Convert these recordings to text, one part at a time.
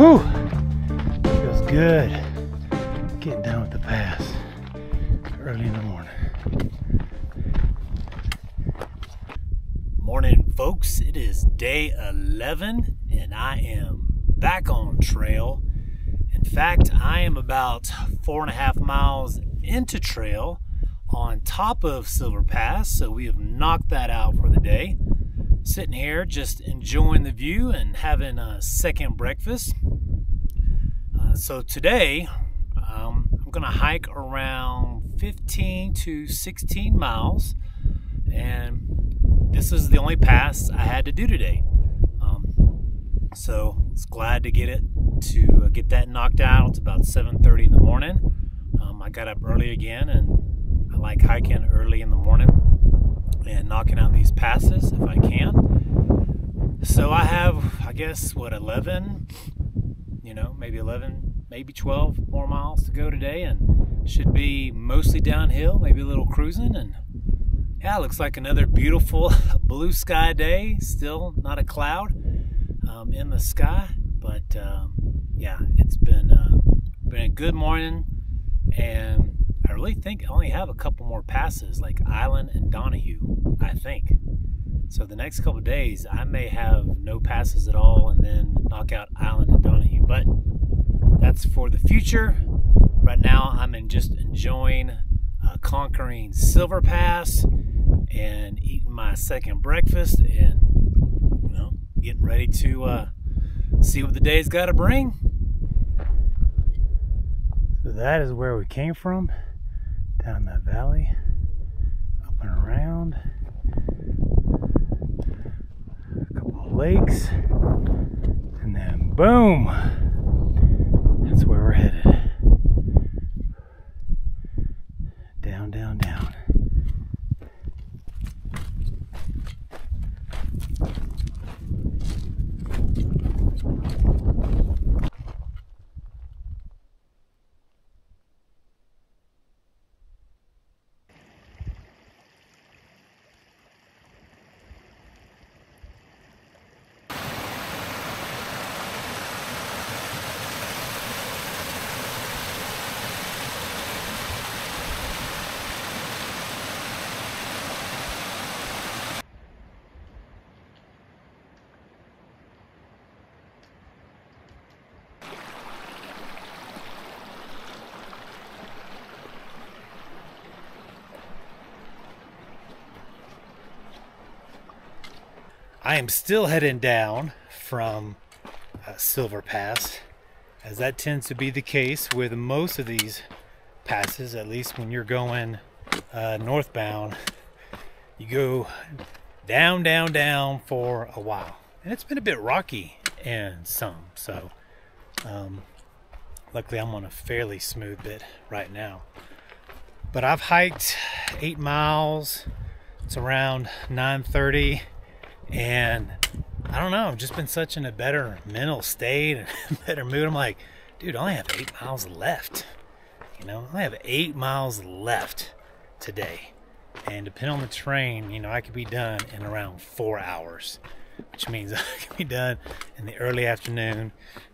Whew, feels good getting down with the pass early in the morning. Morning, folks. It is day 11 and I am back on trail. In fact, I am about four and a half miles into trail on top of Silver Pass, so we have knocked that out for the day. Sitting here just enjoying the view and having a second breakfast. So today, um, I'm to hike around 15 to 16 miles, and this is the only pass I had to do today. Um, so it's glad to get it to uh, get that knocked out. It's about 7:30 in the morning. Um, I got up early again, and I like hiking early in the morning and knocking out these passes if I can. So I have, I guess, what 11, you know, maybe 11, maybe 12 more miles to go today, and should be mostly downhill, maybe a little cruising, and yeah, looks like another beautiful blue sky day. Still not a cloud um, in the sky, but um, yeah, it's been uh, been a good morning, and I really think I only have a couple more passes, like Island and Donohue. I think so. The next couple days, I may have no passes at all, and then knock out Island and Donohue. But that's for the future. Right now, I'm in just enjoying uh, conquering Silver Pass and eating my second breakfast and you know getting ready to uh, see what the day's got to bring. So that is where we came from, down that valley, up and around. A couple of lakes, and then boom, we're headed. Down, down, down. I am still heading down from uh, Silver Pass, as that tends to be the case with most of these passes, at least when you're going uh, northbound. You go down, down, down for a while. And it's been a bit rocky and some, so um, luckily I'm on a fairly smooth bit right now. But I've hiked eight miles. It's around 930 and I don't know, I've just been such in a better mental state and better mood. I'm like, dude, I only have eight miles left. You know, I have eight miles left today. And depending on the train, you know, I could be done in around four hours, which means I can be done in the early afternoon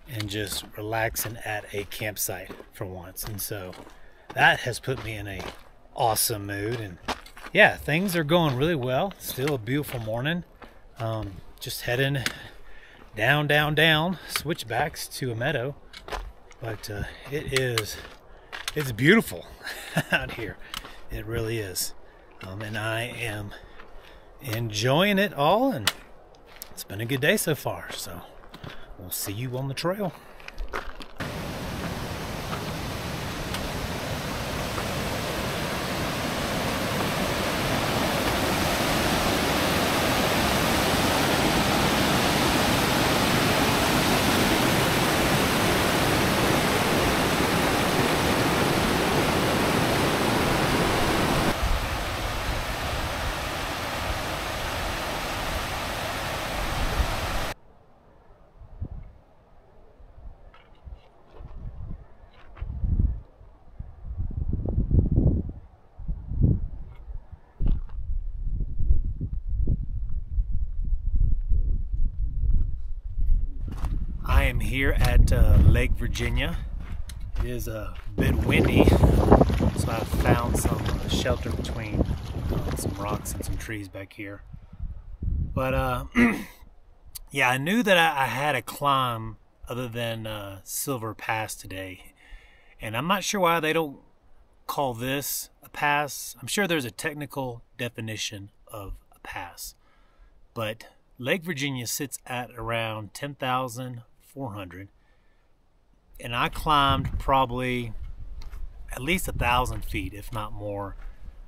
and just relaxing at a campsite for once. And so that has put me in a awesome mood. And yeah, things are going really well. Still a beautiful morning. Um, just heading down, down, down, switchbacks to a meadow. But uh, it is, it's beautiful out here. It really is. Um, and I am enjoying it all, and it's been a good day so far. So we'll see you on the trail. I am here at uh, Lake Virginia It is a bit windy, so I found some uh, shelter between uh, some rocks and some trees back here. But uh, yeah, I knew that I, I, had a climb other than uh, Silver Pass today, and I'm not sure why they don't call this a pass. I'm sure there's a technical definition of a pass, but Lake Virginia sits at around 10,400 and I climbed probably at least a thousand feet, if not more,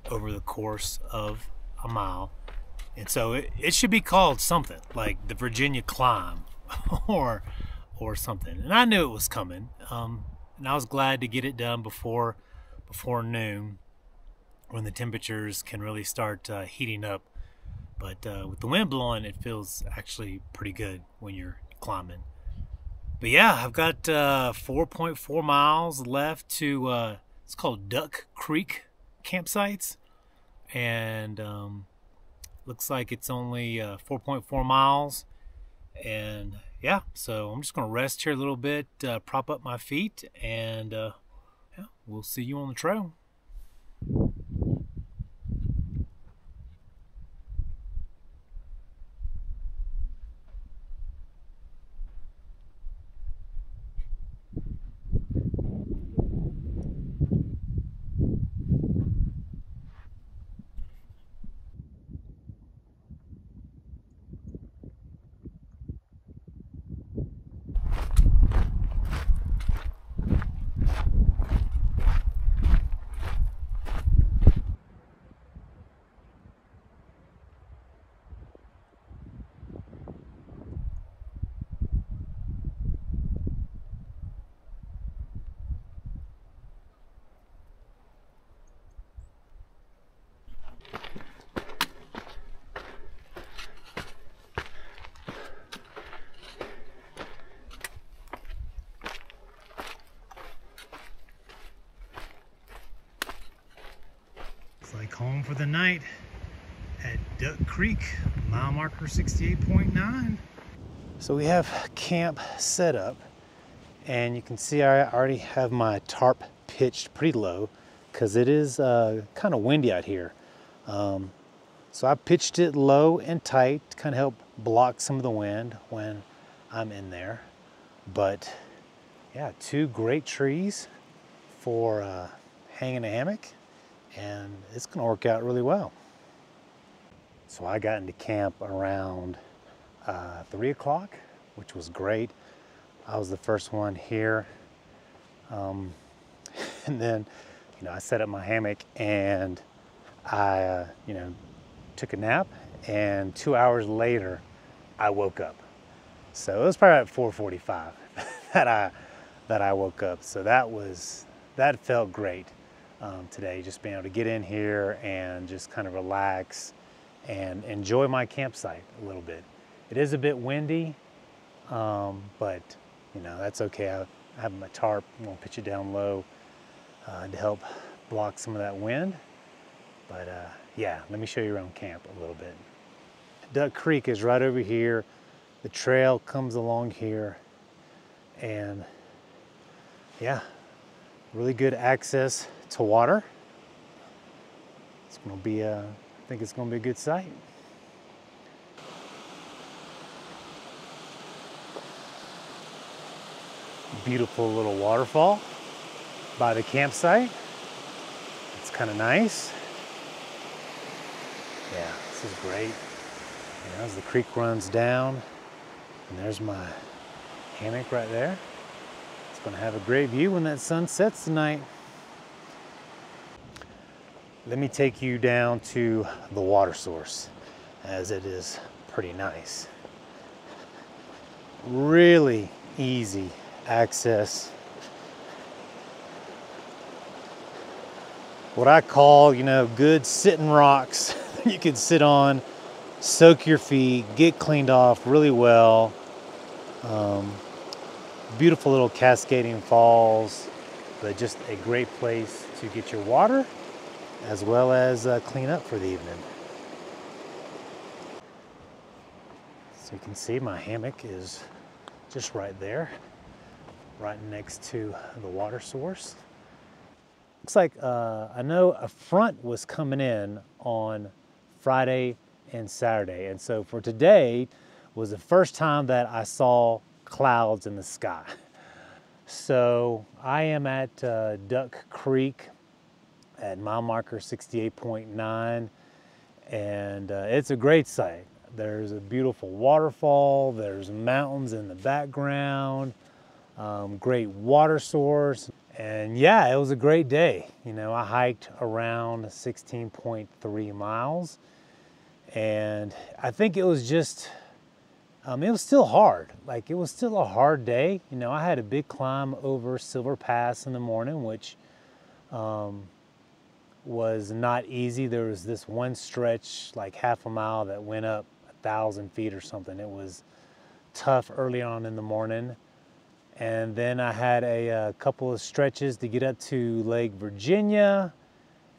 over the course of a mile. And so it, it should be called something like the Virginia Climb or or something. And I knew it was coming. Um, and I was glad to get it done before before noon when the temperatures can really start uh, heating up. But uh, with the wind blowing, it feels actually pretty good when you're climbing. But yeah, I've got uh, 4.4 miles left to, uh, it's called Duck Creek campsites. And um, looks like it's only uh, 4.4 miles. And yeah, so I'm just going to rest here a little bit, uh, prop up my feet, and uh, yeah, we'll see you on the trail. For the night at Duck Creek, mile marker 68.9. So we have camp set up and you can see I already have my tarp pitched pretty low because it is uh, kind of windy out here. Um, so I pitched it low and tight to kind of help block some of the wind when I'm in there. But yeah, two great trees for uh, hanging a hammock and it's to work out really well. So I got into camp around uh, 3 o'clock, which was great. I was the first one here. Um, and then, you know, I set up my hammock and I, uh, you know, took a nap and two hours later, I woke up. So it was probably at 4.45 that I, that I woke up. So that was, that felt great um, today, just being able to get in here and just kind of relax and enjoy my campsite a little bit. It is a bit windy, um, but you know, that's okay. I have my tarp, I'm gonna pitch it down low uh, to help block some of that wind. But uh, yeah, let me show you around camp a little bit. Duck Creek is right over here. The trail comes along here and yeah, really good access to water. It's to be, a, I think it's to be a good site. Beautiful little waterfall by the campsite. It's kind of nice. Yeah, this is great. As the creek runs down, and there's my hammock right there. It's to have a great view when that sun sets tonight. Let me take you down to the water source as it is pretty nice. Really easy access. What I call, you know, good sitting rocks you can sit on, soak your feet, get cleaned off really well. Um, beautiful little cascading falls, but just a great place to get your water as well as uh, clean up for the evening. So you can see my hammock is just right there. right next to the water source. Looks like uh, I know a front was coming in on Friday and Saturday. And so for today was the first time that I saw clouds in the sky. So I am at uh, Duck Creek at mile marker 68.9 and uh, it's a great site. There's a beautiful waterfall, there's mountains in the background, um, great water source. And yeah, it was a great day. You know, I hiked around 16.3 miles and I think it was just, um, it was still hard. Like it was still a hard day. You know, I had a big climb over Silver Pass in the morning, which um, was not easy. There was this one stretch, like half a mile, that went up a thousand feet or something. It was tough early on in the morning. And then I had a, a couple of stretches to get up to Lake Virginia.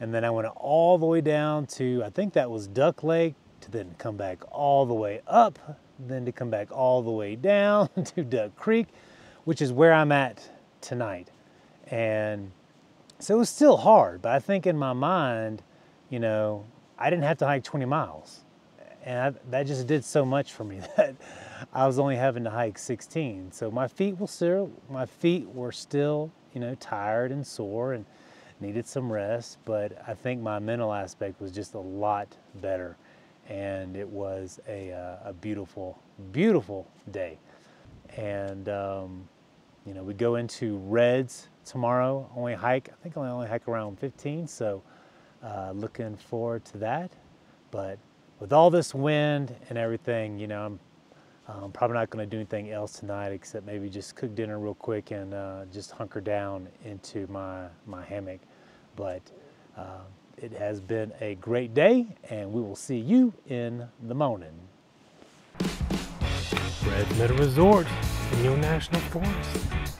And then I went all the way down to, I think that was Duck Lake, to then come back all the way up, then to come back all the way down to Duck Creek, which is where I'm at tonight. And so it was still hard, but I think in my mind, you know, I didn't have to hike 20 miles. And I, that just did so much for me that I was only having to hike 16. So my feet were still, my feet were still, you know, tired and sore and needed some rest. But I think my mental aspect was just a lot better. And it was a, uh, a beautiful, beautiful day. And, um, you know, we go into Reds tomorrow. Only hike, I think I only hike around 15, so uh, looking forward to that. But with all this wind and everything, you know, I'm, probably not going to do anything else tonight except maybe just cook dinner real quick and uh, just hunker down into my, my hammock. But uh, it has been a great day, and we will see you in the morning. Red Meadow Resort, Inyo National Forest.